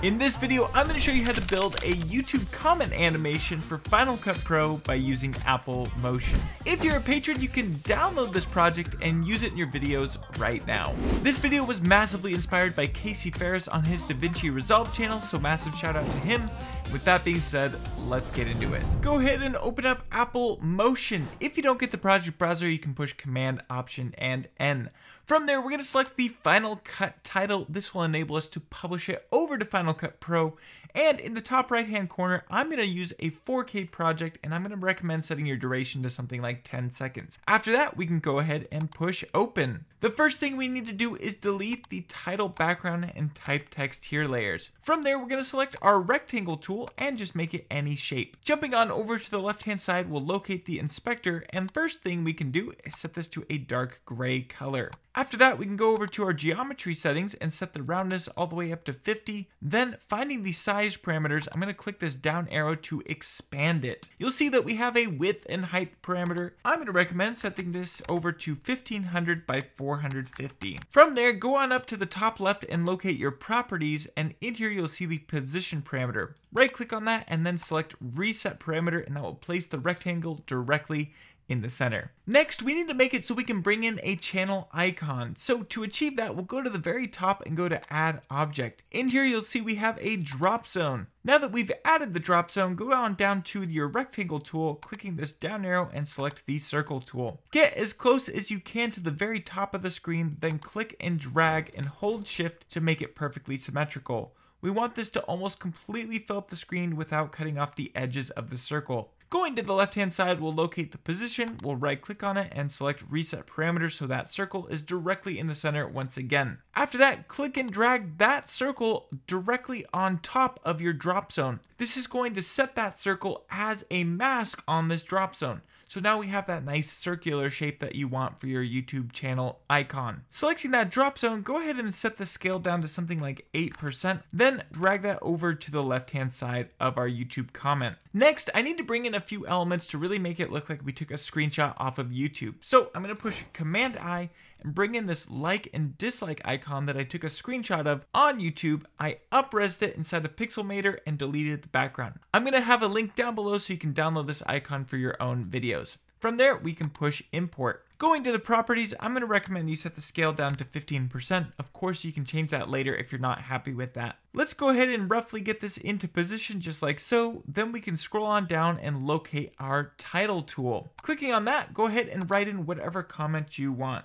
In this video, I'm going to show you how to build a YouTube comment animation for Final Cut Pro by using Apple Motion. If you're a patron, you can download this project and use it in your videos right now. This video was massively inspired by Casey Faris on his DaVinci Resolve channel, so massive shout out to him. With that being said, let's get into it. Go ahead and open up Apple Motion. If you don't get the project browser, you can push Command, Option, and N. From there, we're going to select the Final Cut title. This will enable us to publish it over to Final Cut Pro. And in the top right hand corner, I'm going to use a 4K project and I'm going to recommend setting your duration to something like 10 seconds. After that, we can go ahead and push open. The first thing we need to do is delete the title background and type text here layers. From there, we're going to select our rectangle tool and just make it any shape. Jumping on over to the left hand side, we'll locate the inspector and first thing we can do is set this to a dark gray color. After that, we can go over to our geometry settings and set the roundness all the way up to 50. Then finding the size parameters, I'm going to click this down arrow to expand it. You'll see that we have a width and height parameter. I'm going to recommend setting this over to 1500 by 450. From there, go on up to the top left and locate your properties and in here you'll see the position parameter. Right click on that and then select reset parameter and that will place the rectangle directly in the center. Next, we need to make it so we can bring in a channel icon. So to achieve that, we'll go to the very top and go to add object. In here, you'll see we have a drop zone. Now that we've added the drop zone, go on down to your rectangle tool, clicking this down arrow and select the circle tool. Get as close as you can to the very top of the screen, then click and drag and hold shift to make it perfectly symmetrical. We want this to almost completely fill up the screen without cutting off the edges of the circle. Going to the left hand side, we'll locate the position, we'll right click on it and select reset parameters so that circle is directly in the center once again. After that, click and drag that circle directly on top of your drop zone. This is going to set that circle as a mask on this drop zone. So now we have that nice circular shape that you want for your YouTube channel icon. Selecting that drop zone, go ahead and set the scale down to something like 8%, then drag that over to the left hand side of our YouTube comment. Next, I need to bring in a few elements to really make it look like we took a screenshot off of YouTube. So I'm gonna push Command I and bring in this like and dislike icon that I took a screenshot of on YouTube. I upresed it inside of Pixelmator and deleted the background. I'm to have a link down below so you can download this icon for your own videos. From there, we can push import. Going to the properties, I'm going to recommend you set the scale down to 15%. Of course, you can change that later if you're not happy with that. Let's go ahead and roughly get this into position just like so. Then we can scroll on down and locate our title tool. Clicking on that, go ahead and write in whatever comment you want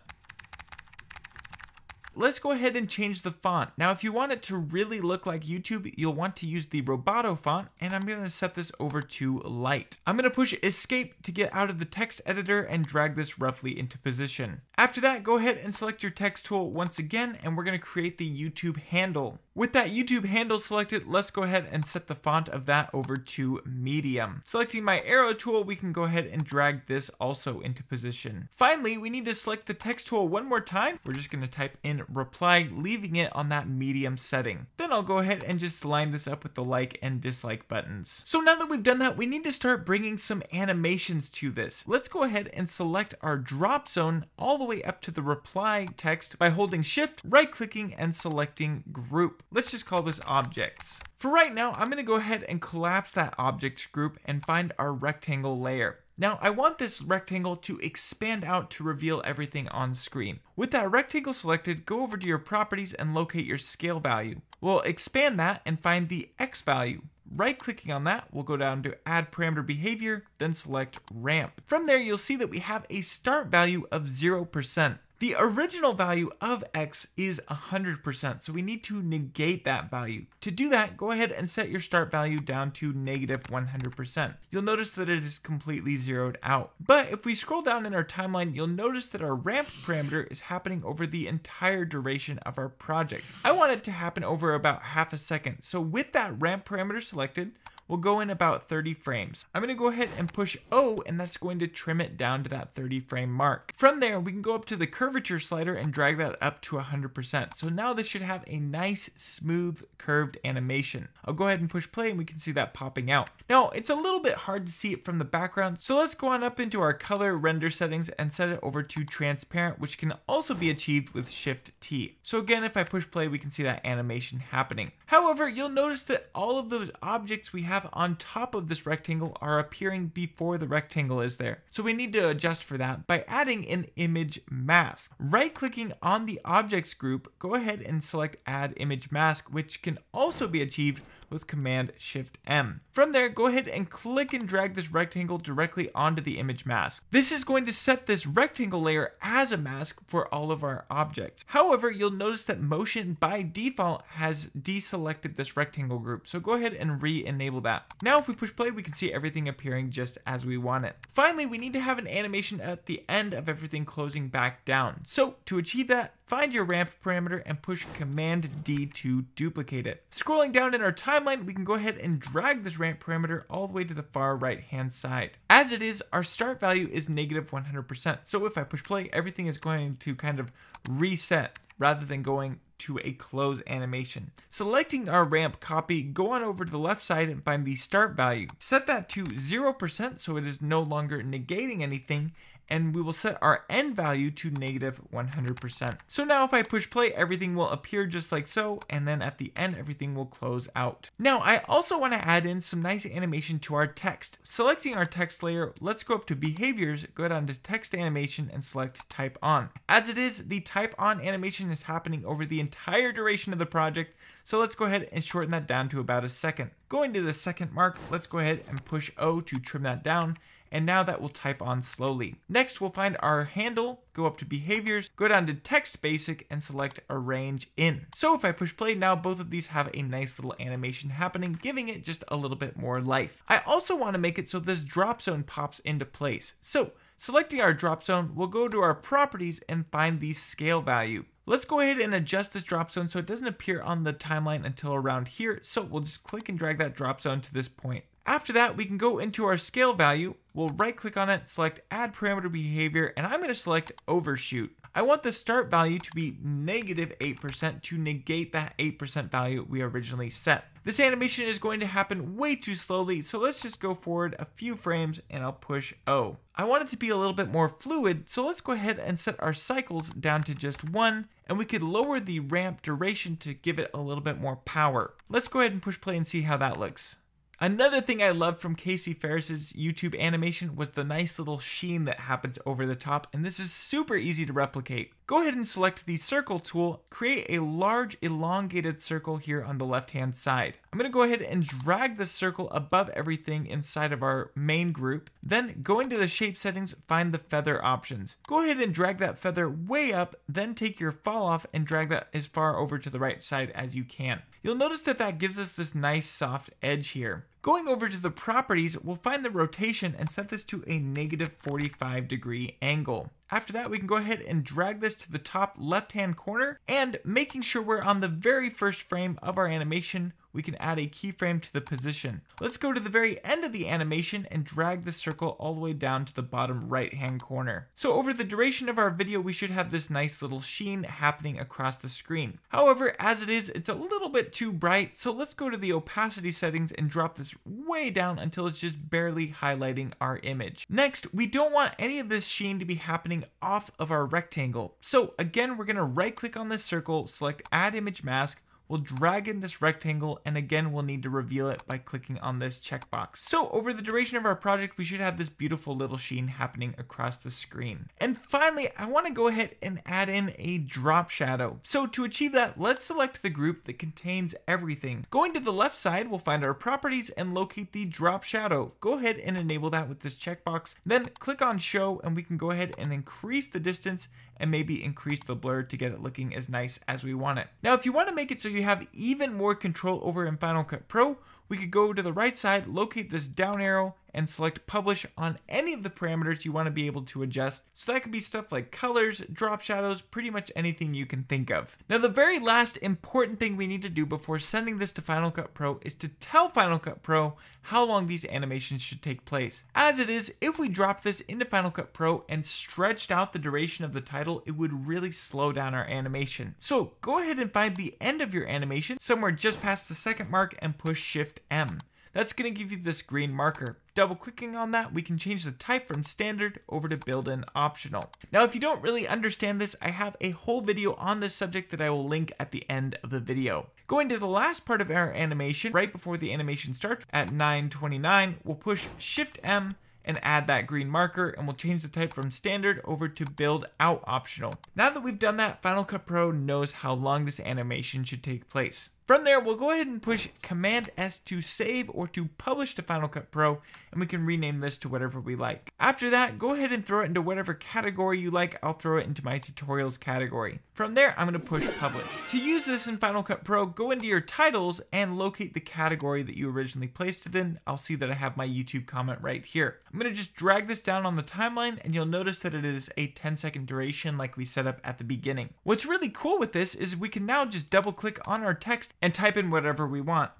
let's go ahead and change the font. Now, if you want it to really look like YouTube, you'll want to use the Roboto font, and I'm gonna set this over to light. I'm gonna push escape to get out of the text editor and drag this roughly into position. After that, go ahead and select your text tool once again, and we're gonna create the YouTube handle. With that YouTube handle selected, let's go ahead and set the font of that over to medium. Selecting my arrow tool, we can go ahead and drag this also into position. Finally, we need to select the text tool one more time. We're just gonna type in reply, leaving it on that medium setting. Then I'll go ahead and just line this up with the like and dislike buttons. So now that we've done that, we need to start bringing some animations to this. Let's go ahead and select our drop zone all the way up to the reply text by holding shift, right clicking and selecting group. Let's just call this objects. For right now, I'm gonna go ahead and collapse that objects group and find our rectangle layer. Now I want this rectangle to expand out to reveal everything on screen. With that rectangle selected, go over to your properties and locate your scale value. We'll expand that and find the X value. Right clicking on that, we'll go down to add parameter behavior, then select ramp. From there, you'll see that we have a start value of 0%. The original value of x is 100%, so we need to negate that value. To do that, go ahead and set your start value down to negative 100%. You'll notice that it is completely zeroed out. But if we scroll down in our timeline, you'll notice that our ramp parameter is happening over the entire duration of our project. I want it to happen over about half a second. So with that ramp parameter selected, will go in about 30 frames. I'm going to go ahead and push O and that's going to trim it down to that 30 frame mark. From there, we can go up to the curvature slider and drag that up to 100%. So now this should have a nice, smooth, curved animation. I'll go ahead and push play and we can see that popping out. Now, it's a little bit hard to see it from the background, so let's go on up into our color render settings and set it over to transparent, which can also be achieved with Shift T. So again, if I push play, we can see that animation happening. However, you'll notice that all of those objects we have on top of this rectangle are appearing before the rectangle is there. So we need to adjust for that by adding an image mask. Right clicking on the objects group, go ahead and select add image mask, which can also be achieved with Command Shift M. From there, go ahead and click and drag this rectangle directly onto the image mask. This is going to set this rectangle layer as a mask for all of our objects. However, you'll notice that motion by default has deselected this rectangle group. So go ahead and re-enable that. Now, if we push play, we can see everything appearing just as we want it. Finally, we need to have an animation at the end of everything closing back down. So to achieve that, find your ramp parameter and push Command D to duplicate it. Scrolling down in our timeline, we can go ahead and drag this ramp parameter all the way to the far right hand side. As it is, our start value is negative 100%. So if I push play, everything is going to kind of reset rather than going to a close animation. Selecting our ramp copy, go on over to the left side and find the start value. Set that to 0% so it is no longer negating anything and we will set our end value to negative 100%. So now if I push play, everything will appear just like so, and then at the end, everything will close out. Now, I also want to add in some nice animation to our text. Selecting our text layer, let's go up to behaviors, go down to text animation and select type on. As it is, the type on animation is happening over the entire duration of the project, so let's go ahead and shorten that down to about a second. Going to the second mark, let's go ahead and push O to trim that down and now that will type on slowly. Next, we'll find our handle, go up to behaviors, go down to text basic and select arrange in. So if I push play now, both of these have a nice little animation happening, giving it just a little bit more life. I also want to make it so this drop zone pops into place. So selecting our drop zone, we'll go to our properties and find the scale value. Let's go ahead and adjust this drop zone so it doesn't appear on the timeline until around here. So we'll just click and drag that drop zone to this point. After that, we can go into our scale value. We'll right click on it, select add parameter behavior, and I'm going to select overshoot. I want the start value to be negative 8% to negate that 8% value we originally set. This animation is going to happen way too slowly, so let's just go forward a few frames and I'll push O. I want it to be a little bit more fluid, so let's go ahead and set our cycles down to just one, and we could lower the ramp duration to give it a little bit more power. Let's go ahead and push play and see how that looks. Another thing I loved from Casey Faris's YouTube animation was the nice little sheen that happens over the top, and this is super easy to replicate. Go ahead and select the circle tool, create a large elongated circle here on the left hand side. I'm going to go ahead and drag the circle above everything inside of our main group. Then go into the shape settings, find the feather options. Go ahead and drag that feather way up, then take your fall off and drag that as far over to the right side as you can. You'll notice that that gives us this nice soft edge here. Going over to the properties, we'll find the rotation and set this to a negative 45 degree angle. After that, we can go ahead and drag this to the top left-hand corner and making sure we're on the very first frame of our animation, we can add a keyframe to the position. Let's go to the very end of the animation and drag the circle all the way down to the bottom right hand corner. So over the duration of our video, we should have this nice little sheen happening across the screen. However, as it is, it's a little bit too bright, so let's go to the opacity settings and drop this way down until it's just barely highlighting our image. Next, we don't want any of this sheen to be happening off of our rectangle. So again, we're gonna right click on this circle, select add image mask, We'll drag in this rectangle and again we'll need to reveal it by clicking on this checkbox. So over the duration of our project we should have this beautiful little sheen happening across the screen. And finally I want to go ahead and add in a drop shadow. So to achieve that let's select the group that contains everything. Going to the left side we'll find our properties and locate the drop shadow. Go ahead and enable that with this checkbox. Then click on show and we can go ahead and increase the distance and maybe increase the blur to get it looking as nice as we want it. Now, if you want to make it so you have even more control over in Final Cut Pro, we could go to the right side, locate this down arrow, and select publish on any of the parameters you want to be able to adjust. So that could be stuff like colors, drop shadows, pretty much anything you can think of. Now the very last important thing we need to do before sending this to Final Cut Pro is to tell Final Cut Pro how long these animations should take place. As it is, if we drop this into Final Cut Pro and stretched out the duration of the title, it would really slow down our animation. So go ahead and find the end of your animation somewhere just past the second mark and push Shift M. That's going to give you this green marker. Double clicking on that, we can change the type from standard over to build in optional. Now, if you don't really understand this, I have a whole video on this subject that I will link at the end of the video. Going to the last part of our animation, right before the animation starts at 9.29, we'll push Shift M and add that green marker and we'll change the type from standard over to build out optional. Now that we've done that, Final Cut Pro knows how long this animation should take place. From there, we'll go ahead and push Command S to save or to publish to Final Cut Pro, and we can rename this to whatever we like. After that, go ahead and throw it into whatever category you like. I'll throw it into my tutorials category. From there, I'm going to push publish. To use this in Final Cut Pro, go into your titles and locate the category that you originally placed it in. I'll see that I have my YouTube comment right here. I'm going to just drag this down on the timeline, and you'll notice that it is a 10 second duration like we set up at the beginning. What's really cool with this is we can now just double click on our text and type in whatever we want.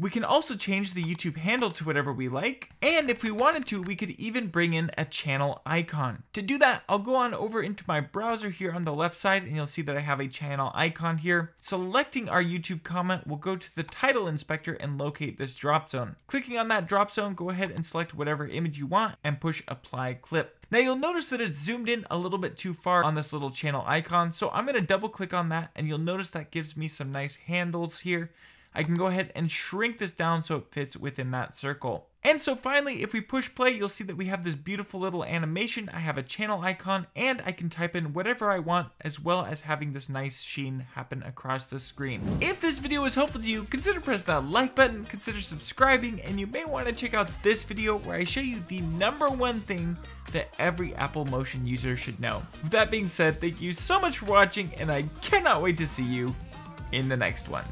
We can also change the YouTube handle to whatever we like, and if we wanted to, we could even bring in a channel icon. To do that, I'll go on over into my browser here on the left side, and you'll see that I have a channel icon here. Selecting our YouTube comment, we'll go to the title inspector and locate this drop zone. Clicking on that drop zone, go ahead and select whatever image you want and push apply clip. Now you'll notice that it's zoomed in a little bit too far on this little channel icon, so I'm going to double click on that and you'll notice that gives me some nice handles here. I can go ahead and shrink this down so it fits within that circle. And so finally, if we push play, you'll see that we have this beautiful little animation. I have a channel icon and I can type in whatever I want as well as having this nice sheen happen across the screen. If this video was helpful to you, consider press that like button, consider subscribing, and you may want to check out this video where I show you the number one thing that every Apple Motion user should know. With that being said, thank you so much for watching and I cannot wait to see you in the next one.